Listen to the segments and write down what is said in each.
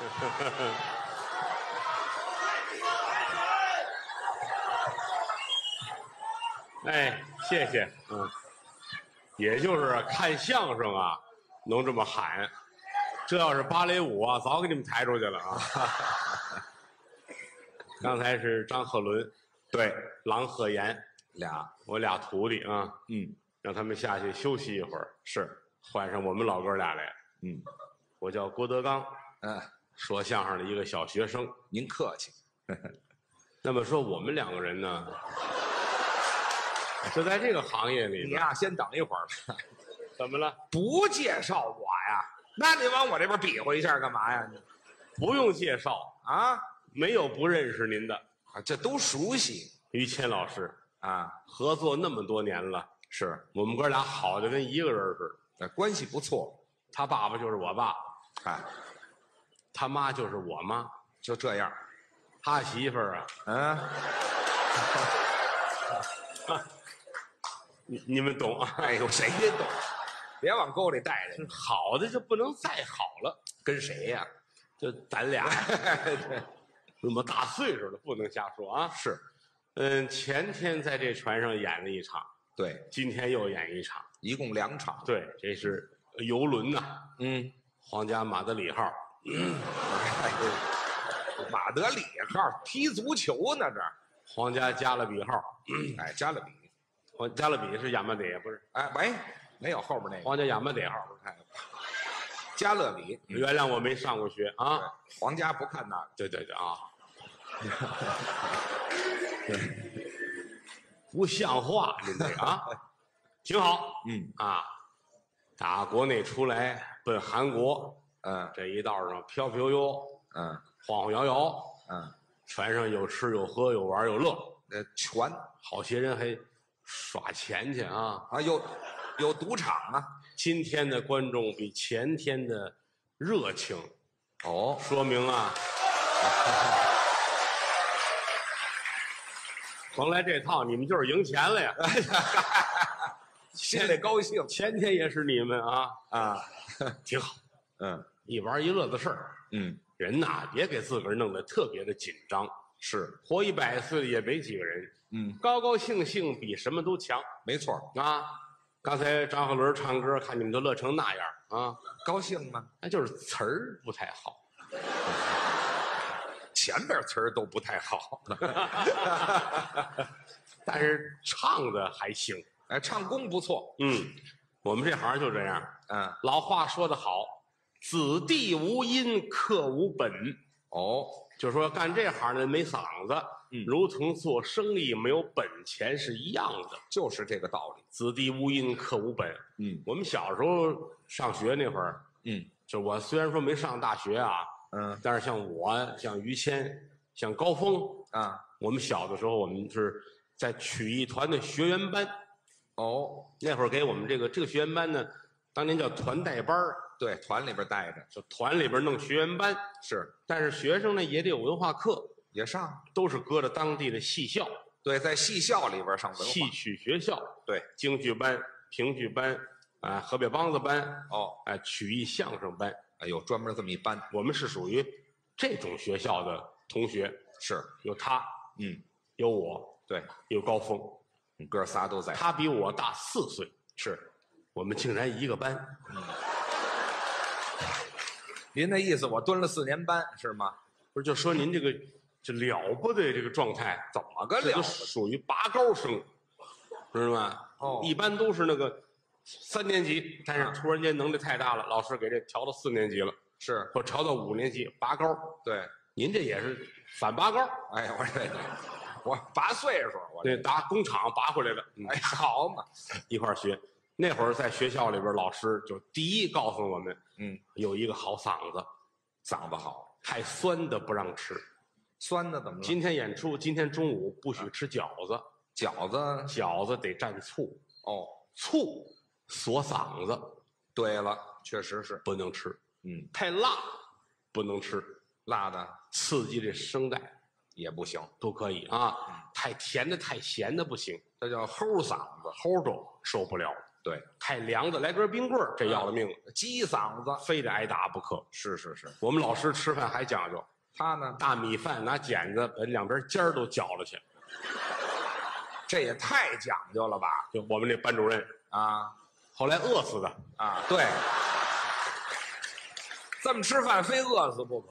哎，谢谢，嗯，也就是看相声啊，能这么喊，这要是芭蕾舞啊，早给你们抬出去了啊。刚才是张鹤伦，对，郎鹤炎，俩，我俩徒弟啊，嗯，让他们下去休息一会儿，是，换上我们老哥俩来。嗯。我叫郭德纲，嗯，说相声的一个小学生。您客气，那么说我们两个人呢，就在这个行业里边，你呀，先等一会儿，怎么了？不介绍我呀？那你往我这边比划一下干嘛呀？你不用介绍，啊没有不认识您的。啊，这都熟悉于谦老师啊，合作那么多年了，是，我们哥俩好的跟一个人似的。呃关系不错，他爸爸就是我爸，哎，他妈就是我妈，就这样，他媳妇儿啊，嗯，你你们懂啊？哎呦，谁懂？别往沟里带人，好的就不能再好了，跟谁呀？就咱俩对，那么大岁数了，不能瞎说啊。是，嗯，前天在这船上演了一场，对，今天又演一场。一共两场，对，这是游轮呐、嗯，皇家马德里号。马德里号踢足球呢，这，皇家加勒比号，哎，加勒比，皇加勒比是亚麻得不是？哎，喂，没有后边那个，皇家亚麻得号。看，加勒比，嗯原谅我没上过学啊。对，皇家不看那个，对对对啊，不像话，您这个啊，挺好。嗯啊，打国内出来奔韩国，嗯这一道上飘飘悠悠，嗯晃晃摇摇，嗯，船上有吃有喝有玩有乐，呃，全好些人还耍钱去啊。啊，有有赌场啊，今天的观众比前天的热情，哦，说明啊，甭来这套，你们就是赢钱了呀。心里高兴前天也是你们啊，啊，挺好，嗯一玩一乐的事儿。嗯，人呐，别给自个儿弄得特别的紧张。是，活一百岁的也没几个人，嗯，高高兴兴比什么都强没错，啊！刚才张鹤伦唱歌，看你们都乐成那样啊，高兴吗？那就是词儿不太好。前边词儿都不太好，但是唱的还行。哎，唱功不错，嗯，我们这行就这样。嗯，老话说得好，“子弟无因，课无本”，哦，就是说干这行的没嗓子，嗯如同做生意没有本钱是一样的。就是这个道理，子弟无因，课无本。嗯我们小时候上学那会儿，嗯就我虽然说没上大学啊，嗯但是像我、像于谦、像高峰，啊，我们小的时候，我们是在曲艺团的学员班。哦，那会儿给我们这个这个学员班呢，当年叫团带班儿。对，团里边带着就团里边弄学员班，是。但是学生呢也得有文化课，也上，都是搁着当地的戏校、对，在戏校里边上文戏，曲学校、对，京剧班、评剧班，啊，河北梆子班，哦，哎，曲艺相声班，哎呦，专门这么一班，我们是属于这种学校的同学，是，有他，嗯，有我，对，有高峰，哥仨都在，他比我大四岁，是，我们竟然一个班，您那意思我蹲了四年班是吗？不是就说您这个这了不得这个状态，怎么个这都了？属于拔高生，知道吗？哦一般都是那个三年级，但是突然间能力太大了，老师给这调到四年级了，是，或调到五年级，拔高。对，您这也是反拔高，哎，我这我拔岁数，我这那打工厂拔回来的，嗯哎好嘛，一块儿学。那会儿在学校里边，老师就第一告诉我们，嗯，有一个好嗓子，嗓子好，太酸的不让吃。酸的怎么了？今天演出，今天中午不许吃饺子，饺子饺子得蘸醋，哦，醋锁嗓子，对了，确实是，不能吃。嗯，太辣不能吃，辣的刺激这声带也不行，都可以啊。太甜的、太咸的不行，这叫齁嗓子，齁着受不了。对，太凉的来根冰棍儿，这要了命了，鸡嗓子。非得挨打不可。是是是，我们老师吃饭还讲究，他呢，大米饭拿剪子把两边尖儿都绞了去。这也太讲究了吧？就我们那班主任，啊后来饿死的，啊，对，这么吃饭非饿死不可。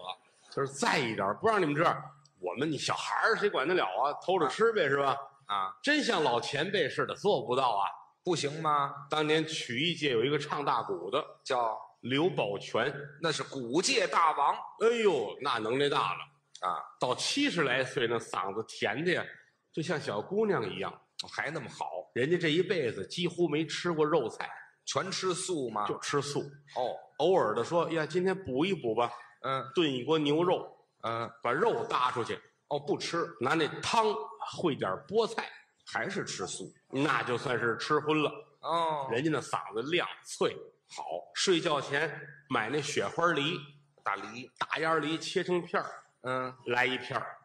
就是在一点儿不让你们这样。我们你小孩儿谁管得了啊？偷着吃呗，是吧？啊，真像老前辈似的，做不到啊。不行吗？当年曲艺界有一个唱大鼓的叫？刘宝全，那是鼓界大王。哎呦，那能耐大了，啊，到七十来岁，那嗓子甜的呀，就像小姑娘一样。还那么好，人家这一辈子几乎没吃过肉菜，全吃素吗？就吃素。哦，偶尔的说呀，今天补一补吧，嗯。炖一锅牛肉，嗯，把肉搭出去，哦，不吃，拿那汤烩点菠菜，还是吃素。那就算是吃荤了。哦，人家那嗓子亮脆，好。睡觉前买那雪花梨，大梨，大烟梨切成片儿，嗯，来一片儿，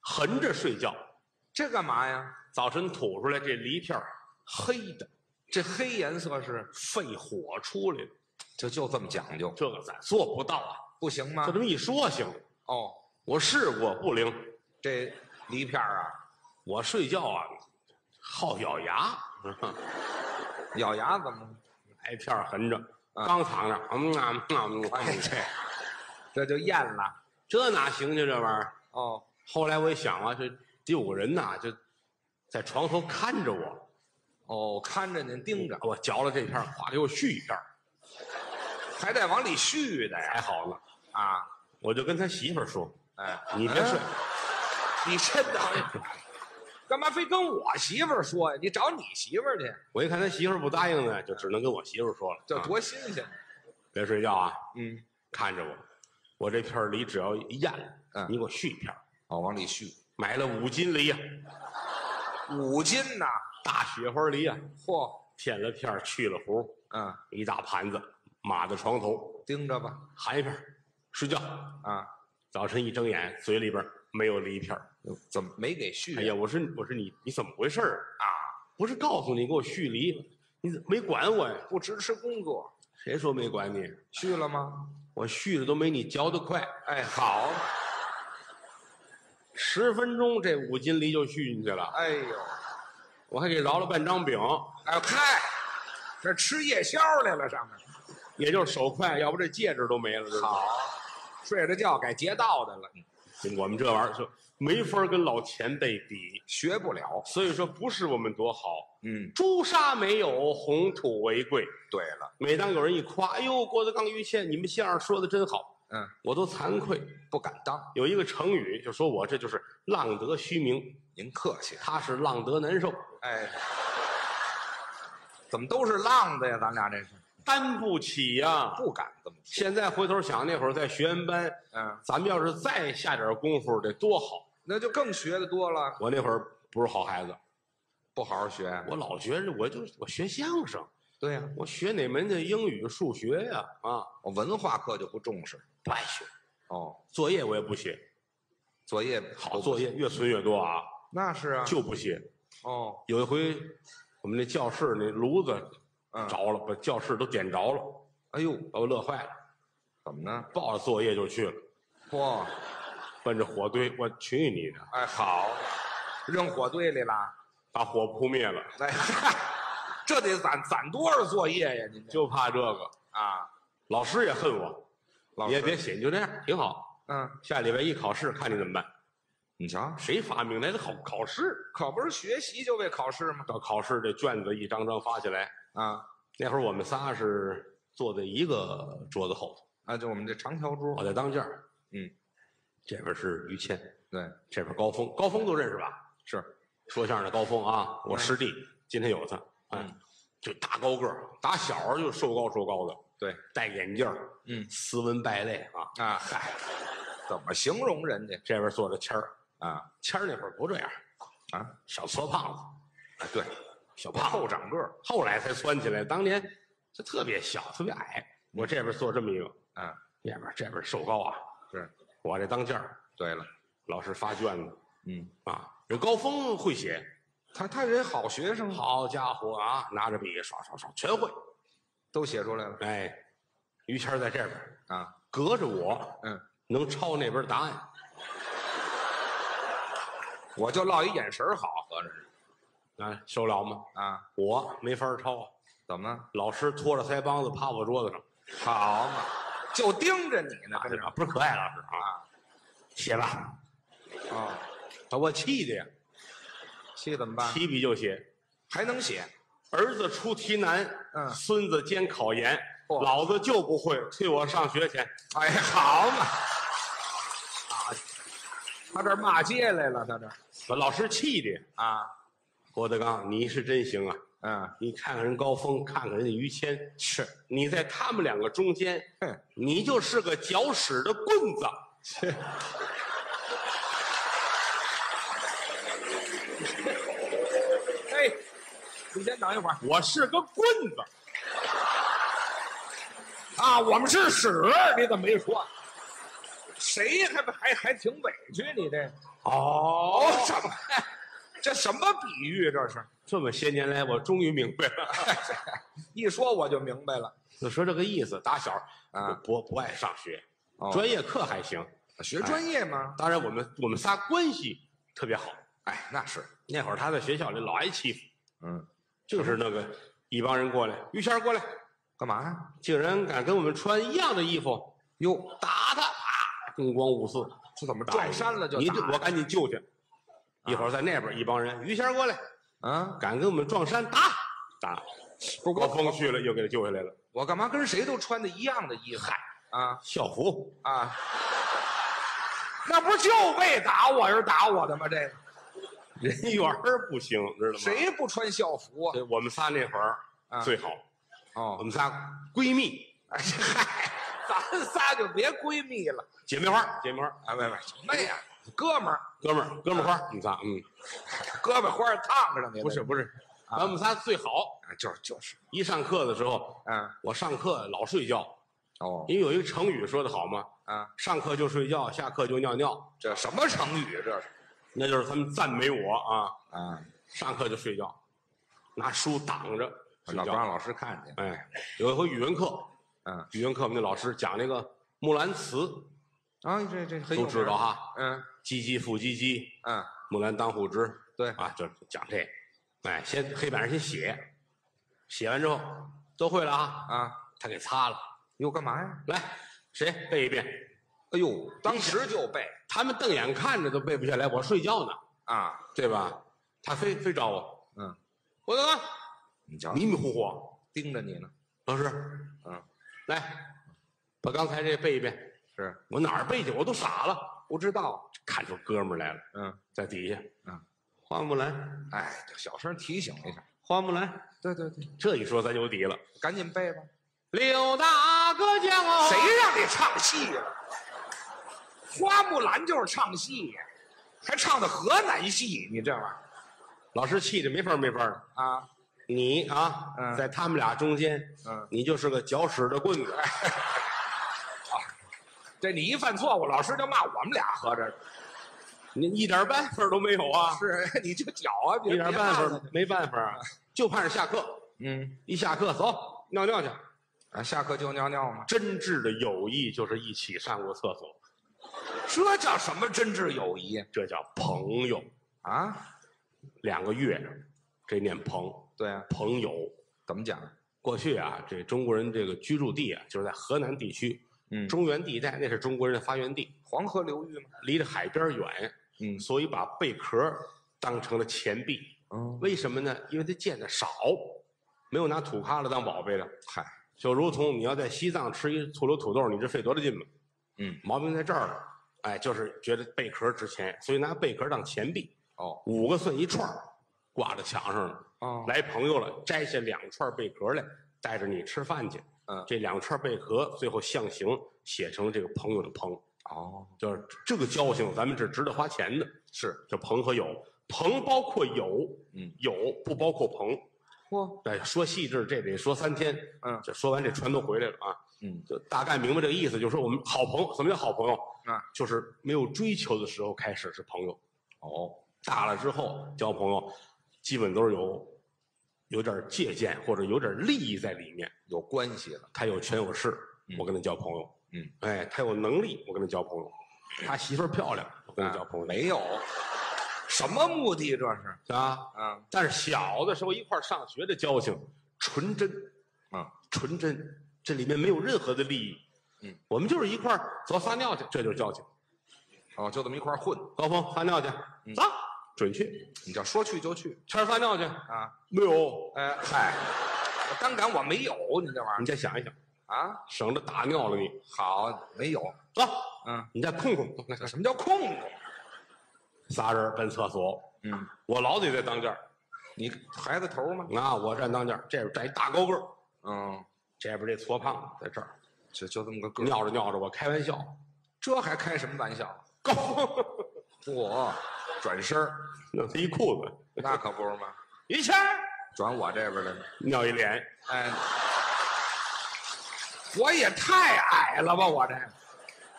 横着睡觉。这干嘛呀？早晨吐出来，这梨片儿黑的，这黑颜色是肺火出来的。就就这么讲究，这个咱做不到啊，不行吗就？这么一说行。哦，我试过不灵，这梨片儿啊，我睡觉啊好咬牙，咬牙怎么？挨片儿横着，啊刚躺那儿，嗯啊嗯啊嗯啊哎，这 这就咽了。这哪行去这玩意儿？哦，后来我一想啊，这得有个人呐，就在床头看着我，哦，看着您盯着，我嚼了这片儿，咵给我续一片儿，还得往里续的呀。还好呢。啊，我就跟他媳妇儿说哎，：“你别睡，你真的，干嘛非跟我媳妇儿说呀？你找你媳妇儿去，我一看他媳妇儿不答应呢，就只能跟我媳妇儿说了：“啊这多新鲜。别睡觉啊，嗯，看着我，我这片儿梨只要一咽了，嗯你给我续一片儿。哦，往里续，买了五斤梨呀、五斤呐！大雪花梨呀、嚯，片了片儿去了核，嗯，一大盘子码在床头，盯着吧。含一片儿睡觉。啊，早晨一睁眼，嘴里边没有梨片儿。怎么没给续？哎呀，，我说我说你你怎么回事儿啊？不是告诉你给我续梨，你怎么没管我呀？不支持工作，谁说没管你？续了吗？我续的都没你嚼的快，哎，好，十分钟这五斤梨就续进去了，哎呦，我还给饶了半张饼，哎嗨，这吃夜宵来了，上面也就是手快，要不这戒指都没了。好，睡着觉改劫道的了，我们这玩意儿就没法跟老前辈比，学不了。所以说不是我们多好，嗯，朱砂没有，红土为贵。对了，每当有人一夸，哎呦，郭德纲、于谦，你们相声说的真好，嗯，我都惭愧。不敢当，有一个成语，就说我这就是浪得虚名，您客气。他是浪得难受，哎，怎么都是浪的呀？咱俩这是担不起呀、不敢这么说。现在回头想，那会儿在学员班，嗯，咱们要是再下点功夫，得多好。那就更学的多了，我那会儿不是好孩子，不好好学。我老觉着我就我学相声，对呀、我学哪门的英语、数学呀？啊，我文化课就不重视。不爱学，哦，作业我也不写，作业好作业越存越多啊，那是啊。就不写。哦，有一回，我们那教室那炉子嗯，着了，把教室都点着了，哎呦，把我乐坏了，怎么呢？抱着作业就去了，嚯，奔着火堆，我去你的，哎，好，扔火堆里了。把火扑灭了，哎，嗨，这得攒攒多少作业呀？您这就怕这个。啊，老师也恨我，老师你也别写，你就这样挺好。嗯，下礼拜一考试，看你怎么办？你瞧，谁发明来的考考试？可不是学习就为考试吗？到考试这卷子一张张发下来，啊那会儿我们仨是坐在一个桌子后头，啊，就我们这长条桌我。在当间儿嗯，这边是于谦，对，这边高峰，高峰都认识吧？是，说相声的高峰啊，我师弟，今天有他，嗯嗯，就大高个儿，打小就瘦高瘦高的，对，戴眼镜儿嗯斯文败类啊。啊，嗨，怎么形容人家这边坐着谦儿，啊？谦儿那会儿不这样啊，小矬胖子，啊，对，小胖后长个儿，后来才窜起来，当年他特别小，特别矮。我这边坐这么一个，啊，那边这边瘦高啊，是。我这当间儿，对了，老师发卷子嗯，啊，人高峰会写，他他人好学生，好家伙啊，拿着笔刷刷刷全会。都写出来了哎，于谦在这边，啊。隔着我嗯，能抄那边答案。我就落一眼神儿好，合着是啊，受了吗？啊？我没法抄啊，怎么了？老师拖着腮帮子趴我桌子上，好嘛，就盯着你呢，跟着啊不是可爱老师啊，写吧，啊。把我气的呀，气怎么办？提笔就写。还能写？儿子出题难，嗯孙子兼考严，嚯老子就不会，退我上学去。哎，好嘛！啊，他这骂街来了，他这把老师气的。啊，郭德纲，你是真行啊！嗯，你看看人高峰，看看人家于谦，是，你在他们两个中间，哼，你就是个搅屎的棍子。切。哎，你先等一会儿我是个棍子，啊！我们是屎，你怎么没说？谁还还还挺委屈你这？哦哦，什么？这什么比喻？这是？这么些年来，我终于明白了。一说我就明白了。就说这个意思，打小啊不不爱上学，哦专业课还行。学专业吗？当然，我们我们仨关系特别好。哎，那是。那会儿他在学校里老挨欺负，嗯，就是那个一帮人过来，于谦儿过来，干嘛呀？竟然敢跟我们穿一样的衣服，哟，打他，啪，铿光五四，这怎么打撞衫了就？你我赶紧救去。一会儿在那边一帮人，于谦过来，啊，敢跟我们撞衫，打打。不高峰去了，又给他救下来了。我干嘛跟谁都穿的一样的衣服？嗨，啊校服，啊，那不是就为打我而打我的吗？这个人缘儿不行，知道吗？？谁不穿校服啊？我们仨那会儿啊最好，哦我哦，们仨闺蜜，哎嗨，咱仨就别闺蜜了。姐妹花，姐妹花，哎喂喂什么呀，哥们儿，哥们儿，哥们儿花，我们仨，嗯，胳膊花儿烫上去了。不是不是，咱们仨最好。啊，就是就是，一上课的时候，嗯，我上课老睡觉，哦，因为有一个成语说的好嘛，啊，上课就睡觉，下课就尿尿，这什么成语？这是那就是他们赞美我啊。啊，上课就睡觉，拿书挡着睡觉。老不让老师看见。哎，有一回语文课，嗯，语文课我们那老师讲那个《木兰辞》，啊，这这很有都知道名。哈，嗯唧唧复唧唧，嗯，木兰当户织。对啊，就讲这个。哎，先黑板上先写，写完之后都会了啊，啊，他给擦了。又干嘛呀？来，谁背一遍？哎呦，当时就背他们瞪眼看着都背不下来，我睡觉呢，啊，对吧？他非非找我，嗯，我刚刚你瞧，迷迷糊糊，盯着你呢。老师，嗯，来，把刚才这背一遍。是我哪儿背去？我都傻了。不知道。看出哥们儿来了，嗯，在底下，嗯，花木兰，哎，就小声提醒一下。花木兰，对对对，这一说咱有底了。赶紧背吧。刘大哥讲哦，谁让你唱戏了？花木兰就是唱戏呀，还唱的河南戏，你这玩意儿老师气的没法没法的。啊？你啊，嗯在他们俩中间，嗯，你就是个搅屎的棍子。这你一犯错误，老师就骂我们俩，合着你一点办法都没有啊，是你就搅啊，一点办法没办法啊，就盼着下课。嗯，一下课走尿尿去。啊，下课就尿尿嘛？真挚的友谊就是一起上过厕所，这叫什么真挚友谊这叫朋友。啊？两个月，这念朋对啊，朋友。怎么讲？过去啊，这中国人这个居住地啊，就是在河南地区，嗯中原地带，那是中国人的发源地，黄河流域嘛？离着海边远，嗯所以把贝壳当成了钱币。嗯，为什么呢？因为它见的少，没有拿土疙瘩当宝贝的。嗨，就如同你要在西藏吃一醋溜土豆，你这费多大劲嘛？嗯，毛病在这儿了。哎，就是觉得贝壳值钱，所以拿贝壳当钱币，哦五个算一串挂在墙上了。哦，来朋友了，摘下两串贝壳来，带着你吃饭去。嗯这两串贝壳最后象形写成了这个朋友的朋，哦，就是这个交情，咱们是值得花钱的。是，叫朋和友，朋包括友，嗯，友不包括朋。嚯，哎，说细致这得说三天，嗯这说完这船都回来了啊。嗯，就大概明白这个意思，就是说我们好朋友，什么叫好朋友？啊，就是没有追求的时候开始是朋友，哦，大了之后交朋友，基本都是有有点借鉴或者有点利益在里面。有关系了。他有权有势，嗯我跟他交朋友。嗯，哎，他有能力，我跟他交朋友。他媳妇儿漂亮，我跟他交朋友。没有，什么目的这是？啊，嗯但是小的时候一块上学的交情，纯真，啊，纯真，这里面没有任何的利益。嗯，我们就是一块走撒尿去，这就是交情。哦，就这么一块混。高峰撒尿去，嗯撒，准去。你叫说去就去圈儿撒尿去，啊？没有。哎嗨，我单赶我没有，你这玩意儿你再想一想，啊？省得打尿了你。好，没有。走，嗯，你再控控。什么叫控控？仨人奔厕所，嗯，我老得在当间儿你孩子头吗？啊，我站当间儿这边站一大高个儿，嗯，这边这矬胖子在这儿就就这么个个儿，尿着尿着，我开玩笑，这还开什么玩笑？高，嚯，转身儿弄他一裤子，那可不是吗？于谦儿转我这边来了。尿一脸，哎，我也太矮了吧！我这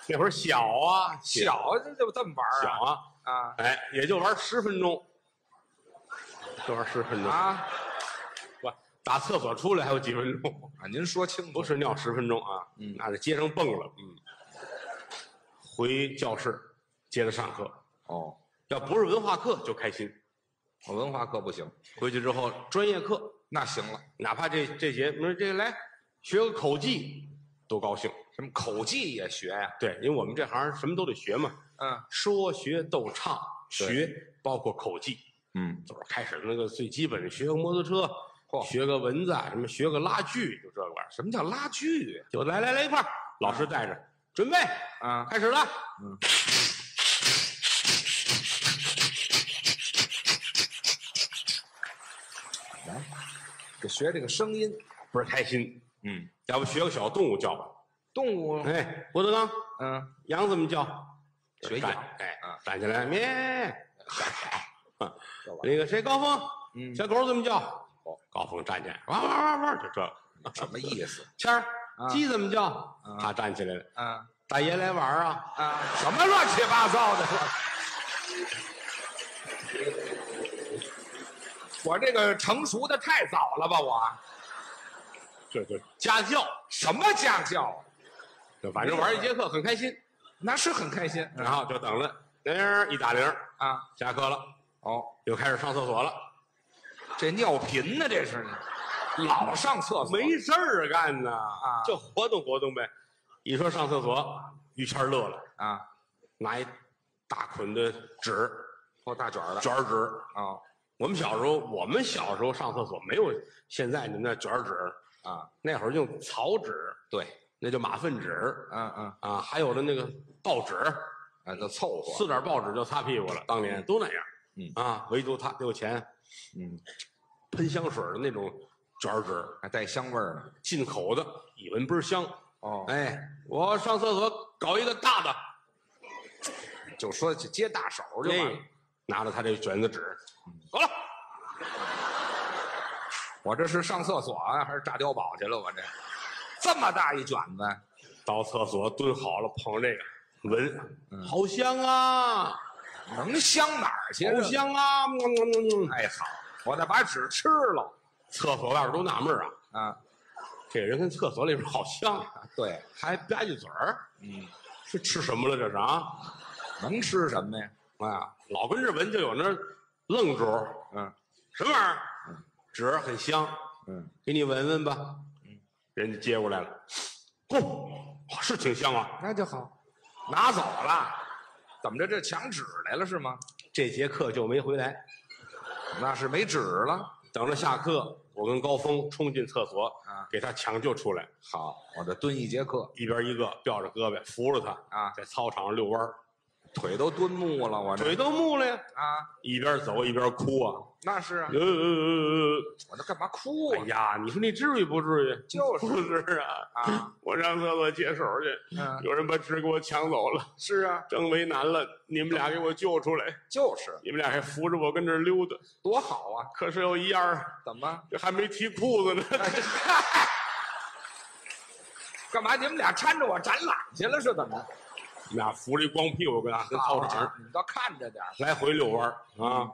那会儿小啊，小这就这么玩儿小啊，啊啊哎，也就玩十分钟，就玩十分钟，啊不，打厕所出来还有几分钟，啊！您说清楚，不是尿十分钟啊，嗯那是街上蹦了，嗯，回教室接着上课，哦，要不是文化课就开心，我文化课不行，回去之后专业课，那行了。哪怕这这节，你说这来学个口技，多高兴。什么口技也学呀？对，因为我们这行什么都得学嘛，嗯说学逗唱学，包括口技。嗯，就是开始那个最基本的，学个摩托车，嚯学个蚊子，啊什么学个拉锯，就这个玩意儿。什么叫拉锯就来来来一块儿，老师带着，准备啊？开始了。嗯，得学这个声音。倍儿开心。嗯，要不学个小动物叫吧？动物，哎，郭德纲，嗯，羊怎么叫？学站羊哎啊，站起来，咩。那个谁，高峰，嗯小狗怎么叫？哦高峰站起来，汪汪汪汪，就这什么意思？谦儿，啊鸡怎么叫啊？他站起来了。啊大爷来玩儿啊！啊，什么乱七八糟的？我这个成熟的太早了吧？我这就家教，什么家教？这反正玩一节课很开心，那是很开心。然后就等着铃儿一打铃儿，啊，下课了，哦，又开始上厕所了。这尿频呢？这是老上厕所没事儿干呢，啊就活动活动呗。一说上厕所，于谦乐了，啊，拿一大捆的纸，哦大卷儿的卷儿纸。啊我们小时候，我们小时候上厕所没有现在你们那卷纸，啊，那会儿用草纸，对，那叫马粪纸嗯嗯，啊，还有的那个报纸，啊，就凑合。撕点报纸就擦屁股了。当年都那样，嗯啊，唯独他给我钱，嗯，喷香水的那种卷纸，还带香味儿呢。进口的，一闻倍儿香。哦，哎，我上厕所搞一个大的，就说接大手就完了。哎，拿着他这卷子纸，走了。我这是上厕所啊，还是炸碉堡去了？我这这么大一卷子，到厕所蹲好了，碰这个闻，嗯好香啊，能香哪儿去？好！香啊！嗯嗯嗯嗯哎，好，我再把纸吃了厕所外边都纳闷啊，啊。这人跟厕所里边好像啊，对，还吧唧嘴儿，嗯，是吃什么了这是啊？能吃什么呀？哎呀，老跟这闻就有那愣主儿，嗯什么玩意儿？纸儿很香，嗯，给你闻闻吧。嗯，人家接过来了，嚯、是挺香啊。那就好，拿走了。怎么着？这抢纸来了是吗？这节课就没回来，那是没纸了。等着下课，我跟高峰冲进厕所，啊给他抢救出来，好，我这蹲一节课一边一个吊着胳膊扶着他啊，在操场上遛弯儿腿都蹲木了，我这。腿都木了呀，啊，一边走一边哭啊，那是啊。呃，呃呃我这干嘛哭啊？呃哎呀，你说你至于不至于？就是不是啊，啊，我上厕所解手去，嗯，有人把纸给我抢走了，是啊，正为难了，你们俩给我救出来，就是。你们俩还扶着我跟这儿溜达，多好啊！可是有一样儿，怎么？这还没提裤子呢。干嘛？你们俩搀着我展览去了是怎么俩扶着一光屁股跟那，跟操场上你倒看着点儿来回遛弯儿啊，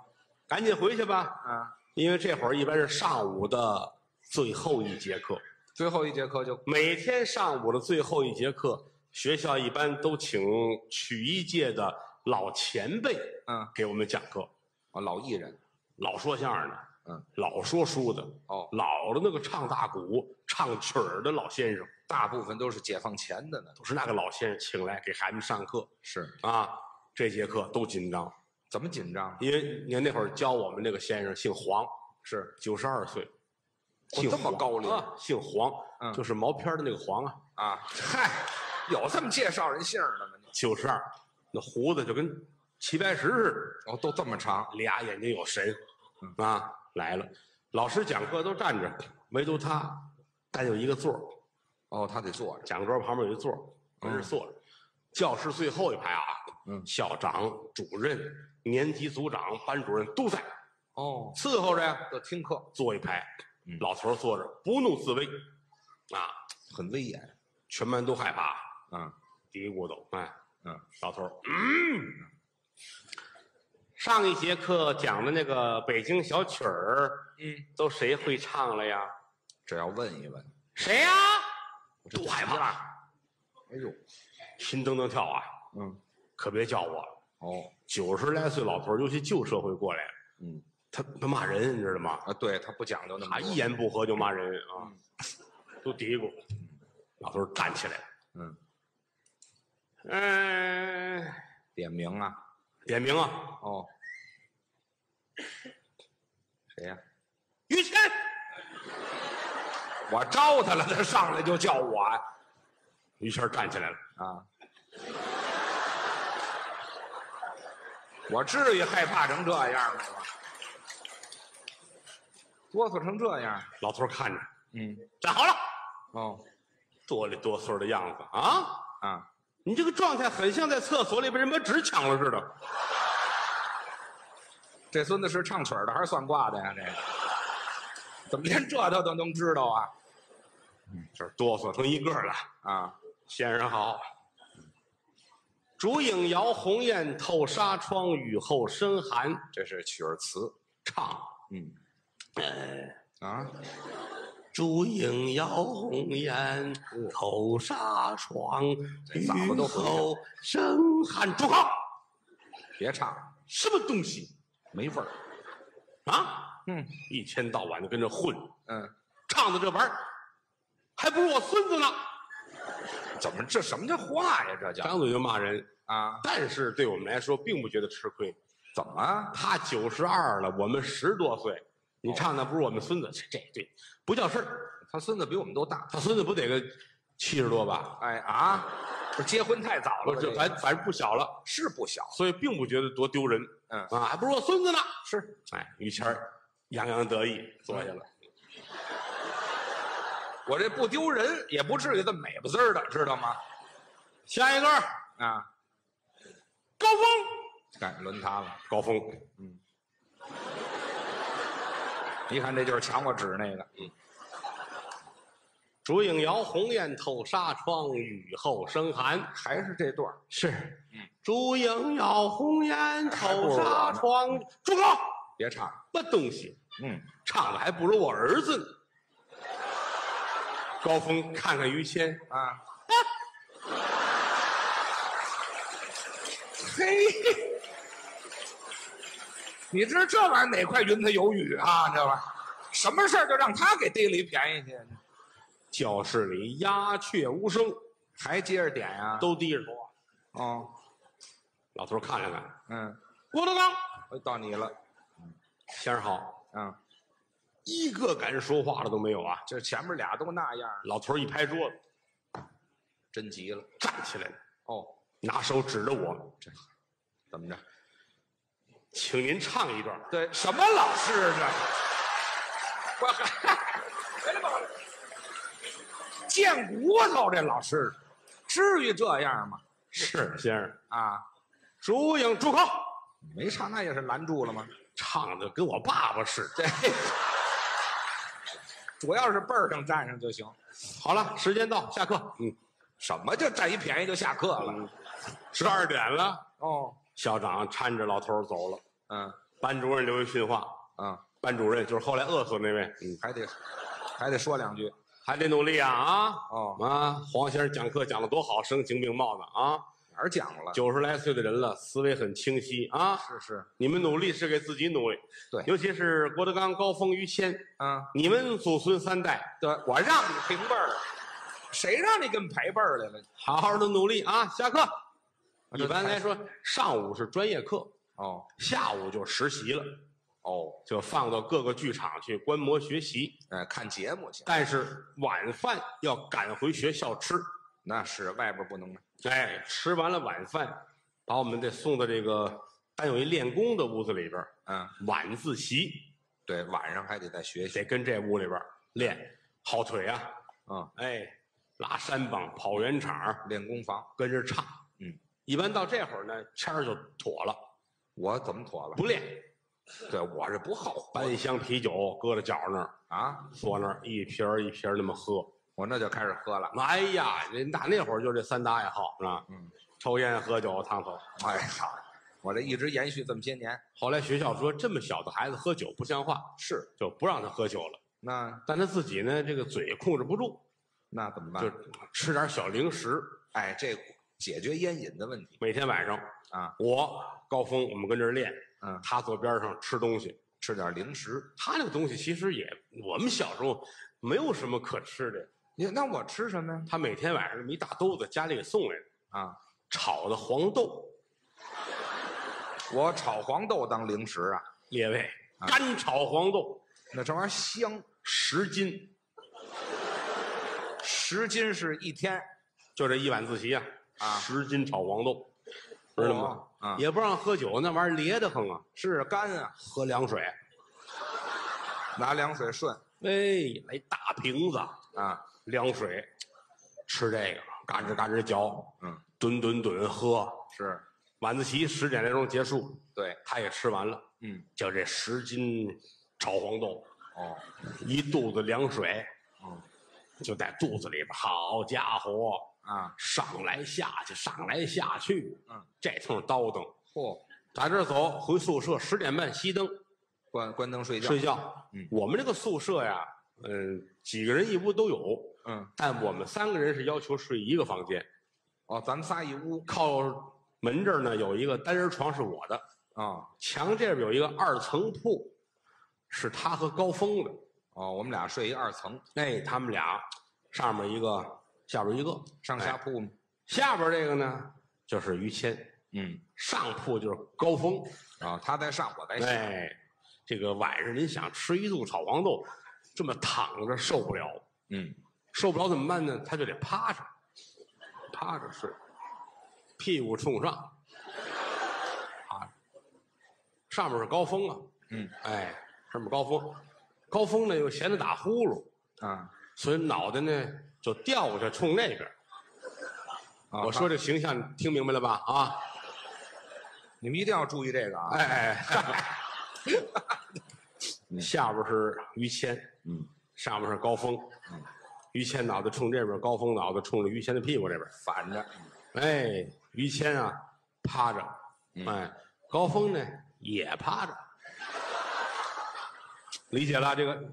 赶紧回去吧。啊！因为这会儿一般是上午的最后一节课，最后一节课就每天上午的最后一节课，学校一般都请曲艺界的老前辈嗯，给我们讲课，啊，老艺人，老说相声的，嗯，老说书的，哦，老的那个唱大鼓、唱曲儿的老先生，大部分都是解放前的呢。都是那个老先生请来给孩子们上课是，啊。这节课都紧张，怎么紧张？因为您那会儿教我们那个先生姓黄，是，九十二岁，哦这么高龄啊，姓黄，嗯就是毛片儿的那个黄啊，啊，嗨，有这么介绍人姓儿的吗？九十二，那胡子就跟齐白石似哦，都这么长，俩眼睛有神，嗯啊，来了，老师讲课都站着，唯独他单有一个座儿哦，他得坐着。讲桌旁边有一座儿，跟这儿坐着。教室最后一排啊，嗯校长、主任、年级组长、班主任都在，哦，伺候着呀，就听课，坐一排嗯。老头儿坐着，不怒自威，啊，很威严。全班都害怕，嗯嘀咕咕咚，哎，嗯，老头儿，嗯。上一节课讲的那个北京小曲儿，嗯，都谁会唱了呀？这要问一问，谁呀？都害怕。哎呦，心噔噔跳啊！嗯，可别叫我，哦，九十来岁老头儿，尤其旧社会过来，嗯他他骂人，你知道吗？啊，对他不讲究那么多他一言不合就骂人啊，都嘀咕。老头儿站起来，嗯，嗯，点名啊。点名啊，哦，谁呀？于谦，我招他了，他上来就叫我于谦站起来了，啊！我至于害怕成这样吗？哆嗦成这样，老头看着，嗯，站好了，哦，哆里哆嗦的样子啊！啊，你这个状态很像在厕所里被人把纸抢了似的。这孙子是唱曲儿的还是算卦的呀？这个怎么连这他都能知道啊？这儿哆嗦成一个了。啊，先生好。烛影摇红雁，透纱窗，雨后生寒。这是曲儿词，唱，嗯，呃，啊，烛影摇红雁，透纱窗，雨后生寒。住口！别唱，什么东西没味儿。啊？嗯一天到晚就跟着混，嗯，唱的这玩意儿，还不如我孙子呢。怎么这什么叫话呀？这叫张嘴就骂人，啊？但是对我们来说并不觉得吃亏。怎么啊？他九十二了，我们十多岁，你唱的不是我们孙子，这这对不叫事儿。他孙子比我们都大。他孙子不得个七十多吧？哎啊，这结婚太早了，这反反正不小了，是不小。所以并不觉得多丢人。嗯啊，还不如我孙子呢。是，哎，于谦儿洋洋得意坐下了。我这不丢人，也不至于这么美不滋儿的，知道吗？下一个啊，高峰，该轮他了。高峰，嗯一看这就是抢我纸那个。嗯烛影摇红雁，透纱窗，雨后生寒。还是这段儿是，烛影摇红雁，透纱窗。住口！别唱。什么东西？嗯，唱的还不如我儿子呢。高峰看看于谦，啊，嘿，你知道这玩意儿哪块云彩有雨啊？这玩意儿，什么事儿就让他给逮了一便宜去，教室里鸦雀无声，还接着点呀、都低着头。哦，老头儿看了看，嗯，郭德纲。到你了，先生好，嗯，一个敢说话的都没有啊！这前面俩都那样，老头儿一拍桌子，真急了。站起来了，哦，拿手指着我，这怎么着？请您唱一段。对，什么老师这？我嗨，别这么贱骨头，这老师至于这样吗？是先生，啊，烛影住口！没唱那也是拦住了吗？唱的跟我爸爸似的。这主要是辈儿上占上就行。好了，时间到，下课。嗯，什么叫占一便宜就下课了？十二点了。哦，校长搀着老头儿走了，嗯班主任留一训话：嗯，班主任就是后来饿死那位，嗯，还得还得说两句还得努力啊啊哦。啊！黄先生讲课讲的多好，声情并茂的啊！哪儿讲了？九十来岁的人了，思维很清晰啊！是是，你们努力是给自己努力，对尤其是郭德纲、高峰、于谦，啊，你们祖孙三代，对，我让你平辈儿，谁让你跟排辈儿来了？好好的努力啊！下课。一般来说，上午是专业课，哦下午就实习了，哦，就放到各个剧场去观摩学习。哎，看节目去，但是晚饭要赶回学校吃，那是外边不能买。哎，吃完了晚饭，把我们得送到这个单有一练功的屋子里边儿，嗯，晚自习对，晚上还得再学习。得跟这屋里边练耗腿啊，嗯，哎，拉山膀、跑圆场，练功房，跟着唱。嗯，一般到这会儿呢，谦儿就妥了，我怎么妥了？不练，对，我是不好活搬一箱啤酒搁在脚那儿，啊，坐那儿一瓶儿一瓶儿那么喝。我那就开始喝了。哎呀，人打那会儿就这三大爱好是吧？嗯，抽烟、喝酒、烫头。哎呀，我这一直延续这么些年。后来学校说这么小的孩子喝酒不像话，是，就不让他喝酒了。那但他自己呢，这个嘴控制不住，那怎么办？就吃点小零食。哎，这解决烟瘾的问题每天晚上，啊。我高峰我们跟这儿练，嗯，他坐边上吃东西。吃点零食。他那个东西其实也，我们小时候没有什么可吃的。你那我吃什么呀？他每天晚上这么一大兜子，家里给送来的，啊，炒的黄豆，我炒黄豆当零食啊，列位，啊干炒黄豆那这玩意儿香，十斤，十斤是一天。就这一晚自习啊，啊十斤炒黄豆，知道吗？哦啊，也不让喝酒，那玩意儿咧得很啊，是干啊，喝凉水。拿凉水顺哎，来大瓶子啊，凉水，吃这个，嘎吱嘎吱嚼，嗯，吨吨吨喝。是晚自习十点来钟结束，对，他也吃完了，嗯，就这十斤炒黄豆，哦，一肚子凉水，嗯就在肚子里边。好家伙，啊，上来下去，上来下去，嗯，这通叨腾。嚯，打这儿走回宿舍，十点半熄灯关关灯睡觉，睡觉。嗯我们这个宿舍呀，嗯，几个人一屋都有，嗯，但我们三个人是要求睡一个房间。哦，咱们仨一屋靠门这儿呢有一个单人床是我的，啊，墙这边有一个二层铺，是他和高峰的。哦，我们俩睡一二层，哎，他们俩上面一个，下边一个，上下铺嘛？下边这个呢就是于谦，嗯，上铺就是高峰。啊，他在上，我在下，哎，这个晚上您想吃一肚炒黄豆，这么躺着受不了，嗯，受不了怎么办呢？他就得趴着，趴着睡，屁股冲上，趴着。上面是高峰啊，嗯，哎，上面高峰，高峰呢又闲得打呼噜，啊，所以脑袋呢就掉过去冲那边。啊我说这形象你听明白了吧？啊，你们一定要注意这个啊，哎哎，下边是于谦，嗯，上面是高峰，嗯，于谦脑袋冲这边，高峰脑袋冲着于谦的屁股这边。反着，哎，于谦啊趴着，嗯哎，高峰呢也趴着，理解了这个？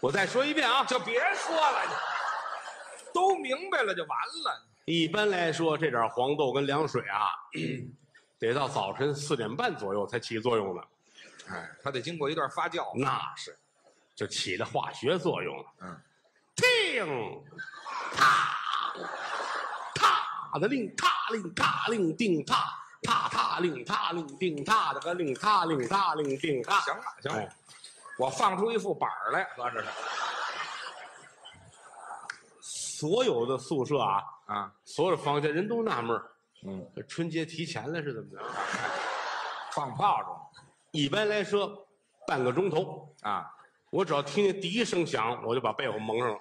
我再说一遍啊，就别说了，都明白了就完了。一般来说，这点黄豆跟凉水啊，得到早晨四点半左右才起作用呢。哎，它得经过一段发酵。那是，就起了化学作用了。嗯，听，踏，踏的令，踏令，踏令，定踏，踏踏令，踏令，定踏的个令，踏令，踏令，定踏。行了行了哎，我放出一副板儿来，合着是所有的宿舍啊，啊，所有的房间人都纳闷儿嗯，这春节提前了是怎么着？放炮仗一般来说，半个钟头，啊我只要听见第一声响，我就把被窝蒙上了，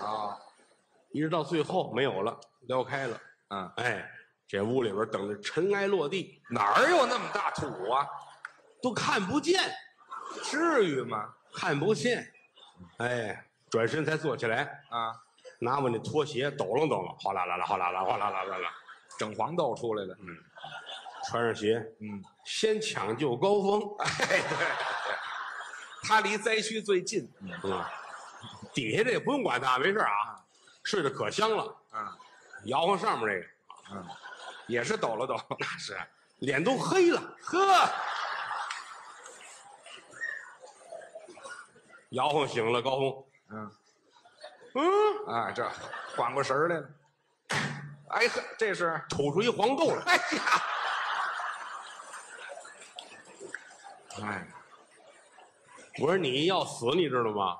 啊，一直到最后没有了，撩开了。嗯，哎，这屋里边等着尘埃落地，哪儿有那么大土啊？都看不见，至于吗？看不见。哎，转身才坐起来，啊，拿我那拖鞋抖楞抖楞，哗啦啦啦，哗啦啦，哗啦啦啦啦，整黄豆出来了。嗯穿上鞋，嗯，先抢救高峰。哎，对对，他离灾区最近。嗯，底下这也不用管他，没事啊，睡得可香了。嗯摇晃上面这个，嗯，也是抖了抖。那是脸都黑了。呵，摇晃醒了高峰，嗯嗯，啊，这缓过神儿来了。哎呵，这是吐出一黄豆来。哎呀，哎，我说你要死，你知道吗？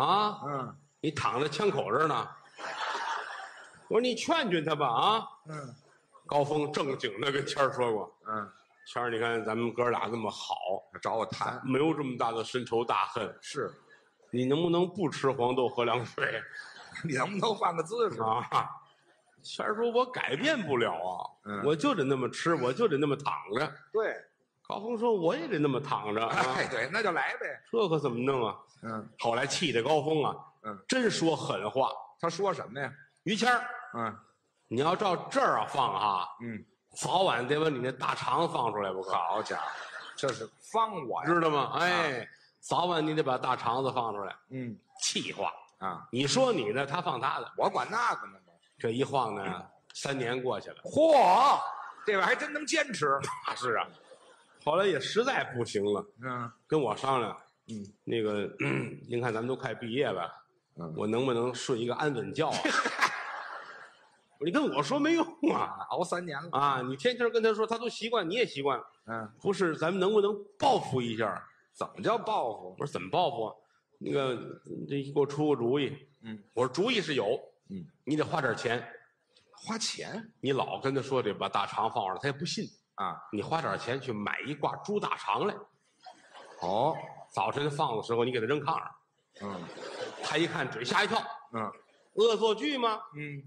啊，嗯。你躺在枪口这儿呢。我说你劝劝他吧啊！嗯。高峰正经的跟谦儿说过，嗯，谦儿，你看咱们哥俩那么好，找我谈。没有这么大的深仇大恨，是，你能不能不吃黄豆喝凉水？你能不能换个姿势？啊？谦儿说：“我改变不了啊，嗯。我就得那么吃，我就得那么躺着。对，”高峰说：“我也得那么躺着啊，哎对，那就来呗。这可怎么弄啊嗯？”后来气的高峰啊，嗯，真说狠话。他说什么呀？于谦儿，嗯你要照这儿啊放哈，嗯，早晚得把你那大肠放出来不可，好家伙，这是方我。知道吗？哎，早晚你得把大肠子放出来。嗯气话，啊，你说你的，他放他的，我管那个呢。这一晃呢，三年过去了。嚯，这玩意儿还真能坚持。啊，是啊，后来也实在不行了，嗯跟我商量，嗯，那个，您看咱们都快毕业了，嗯我能不能睡一个安稳觉啊？你跟我说没用啊！熬三年了。啊，你天天跟他说，他都习惯，你也习惯。嗯，不是，咱们能不能报复一下？怎么叫报复？我说怎么报复啊？那个，这给我出个主意。嗯，我说主意是有，嗯，你得花点钱。花钱你老跟他说这把大肠放上，他也不信。啊？你花点钱去买一挂猪大肠来，哦，早晨放的时候你给他扔炕上，嗯他一看嘴吓一跳，嗯恶作剧吗？嗯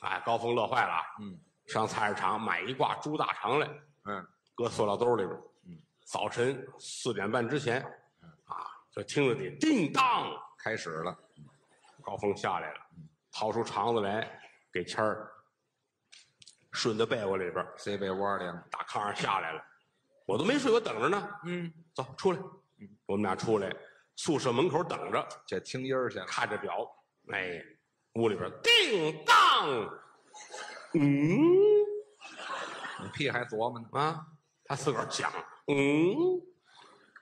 哎，高峰乐坏了啊，嗯上菜市场买一挂猪大肠来，嗯搁塑料兜里边。嗯，早晨四点半之前，啊，就听着得叮当，开始了。高峰下来了，掏出肠子来给谦儿，顺在被窝里边，塞被窝里了。大炕上下来了，我都没睡，我等着呢。嗯，走，出来。我们俩出来，宿舍门口等着，这听音儿去了。看着表，哎，屋里边叮当，嗯？你屁还琢磨呢。啊，他自个儿想，嗯，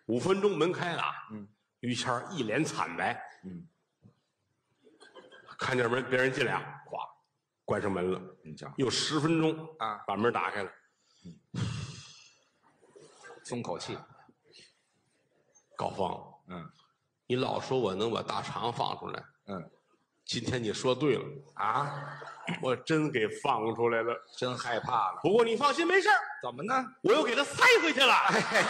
五分钟门开了，嗯，于谦儿一脸惨白，嗯，看见门别人进来啊，咵，关上门了。又十分钟啊把门打开了。松口气。高峰，嗯你老说我能把大肠放出来，嗯今天你说对了，啊，我真给放出来了。真害怕了。不过你放心，没事儿怎么呢？我又给他塞回去了。哎，